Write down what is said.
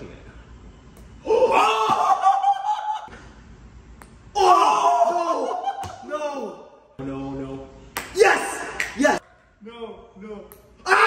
Oh! Oh! No! No, no. Yes! Yes! No, no. Ah!